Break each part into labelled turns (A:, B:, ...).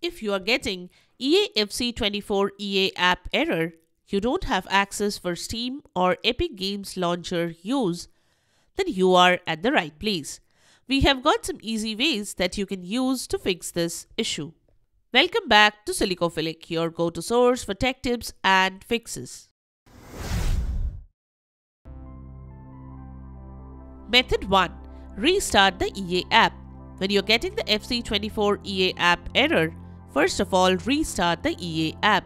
A: If you are getting EAFC24 EA app error, you don't have access for Steam or Epic Games Launcher use, then you are at the right place. We have got some easy ways that you can use to fix this issue. Welcome back to Silicophilic, your go-to source for tech tips and fixes. Method 1. Restart the EA app. When you're getting the FC24 EA app error, first of all restart the EA app.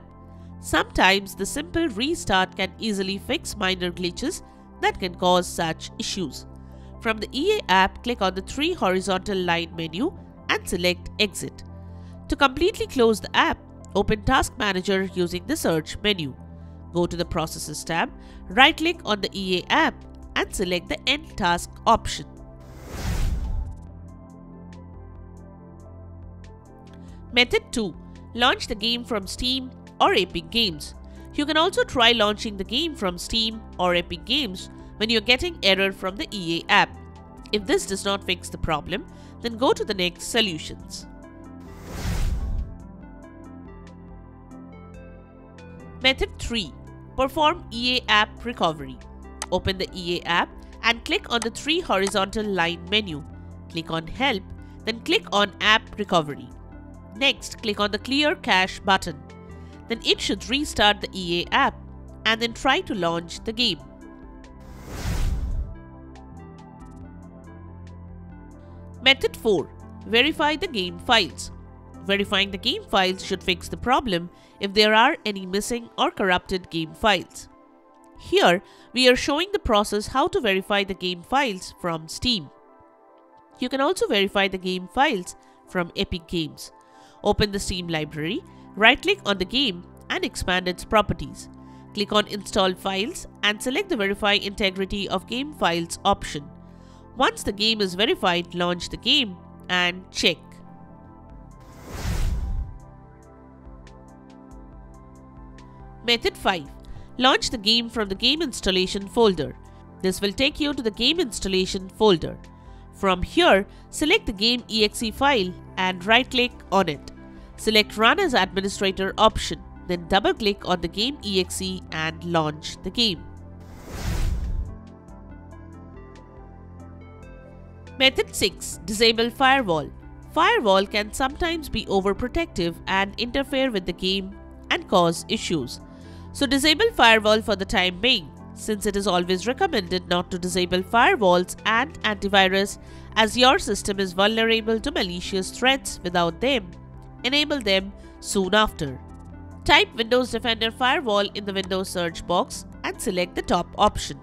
A: Sometimes the simple restart can easily fix minor glitches that can cause such issues. From the EA app, click on the three horizontal line menu and select Exit. To completely close the app, open Task Manager using the search menu. Go to the Processes tab, right-click on the EA app and select the End Task option. Method 2. Launch the game from Steam or Epic Games. You can also try launching the game from Steam or Epic Games when you're getting error from the EA app. If this does not fix the problem, then go to the next solutions. Method 3. Perform EA app recovery. Open the EA app and click on the three horizontal line menu. Click on Help, then click on App Recovery. Next, click on the Clear Cache button. Then it should restart the EA app and then try to launch the game. Method 4. Verify the game files. Verifying the game files should fix the problem if there are any missing or corrupted game files. Here, we are showing the process how to verify the game files from Steam. You can also verify the game files from Epic Games. Open the Steam library, right-click on the game and expand its properties. Click on Install Files and select the Verify Integrity of Game Files option. Once the game is verified, launch the game and check. Method 5. Launch the game from the game installation folder. This will take you to the game installation folder. From here, select the game exe file and right click on it. Select Run as Administrator option, then double click on the game exe and launch the game. Method 6. Disable Firewall. Firewall can sometimes be overprotective and interfere with the game and cause issues. So disable firewall for the time being, since it is always recommended not to disable firewalls and antivirus as your system is vulnerable to malicious threats without them. Enable them soon after. Type Windows Defender Firewall in the Windows search box and select the top option.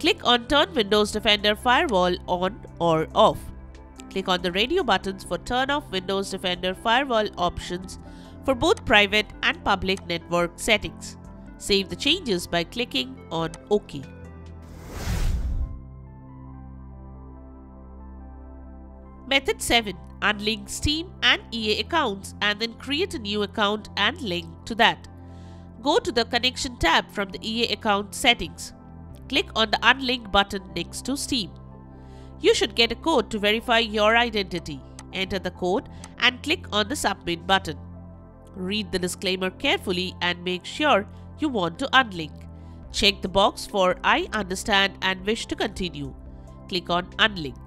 A: Click on Turn Windows Defender Firewall on or off. Click on the radio buttons for turn off Windows Defender Firewall options for both private and public network settings. Save the changes by clicking on OK. Method 7. Unlink Steam and EA accounts and then create a new account and link to that. Go to the Connection tab from the EA account settings. Click on the Unlink button next to Steam. You should get a code to verify your identity. Enter the code and click on the Submit button. Read the disclaimer carefully and make sure you want to unlink. Check the box for I understand and wish to continue. Click on Unlink.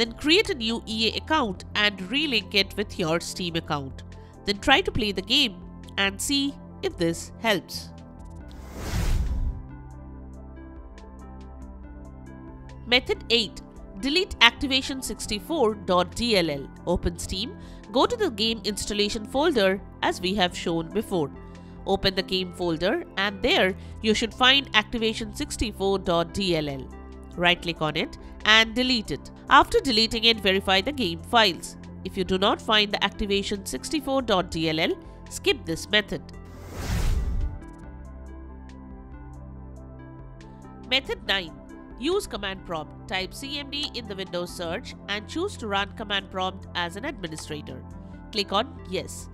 A: Then create a new EA account and relink it with your Steam account. Then try to play the game and see if this helps. Method 8. Delete activation64.dll. Open Steam, go to the game installation folder as we have shown before. Open the game folder and there you should find activation64.dll. Right click on it and delete it. After deleting it, verify the game files. If you do not find the activation64.dll, skip this method. Method 9. Use command prompt. Type CMD in the Windows search and choose to run command prompt as an administrator. Click on Yes.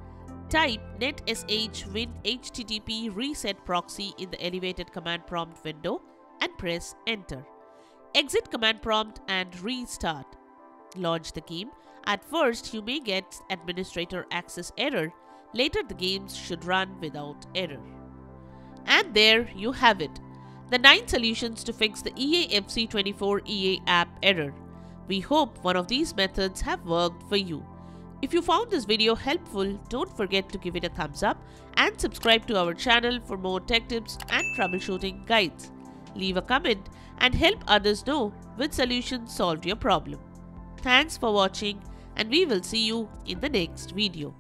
A: Type netsh win http reset proxy in the elevated command prompt window and press enter. Exit command prompt and restart. Launch the game At first, you may get administrator access error. Later, the games should run without error. And there you have it. The 9 solutions to fix the EA FC24 EA app error. We hope one of these methods have worked for you. If you found this video helpful, don't forget to give it a thumbs up and subscribe to our channel for more tech tips and troubleshooting guides. Leave a comment and help others know which solution solved your problem. Thanks for watching and we will see you in the next video.